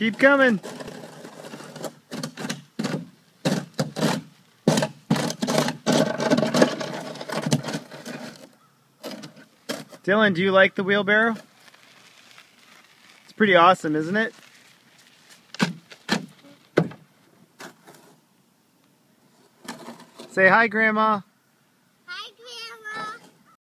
Keep coming. Dylan, do you like the wheelbarrow? It's pretty awesome, isn't it? Say hi, Grandma.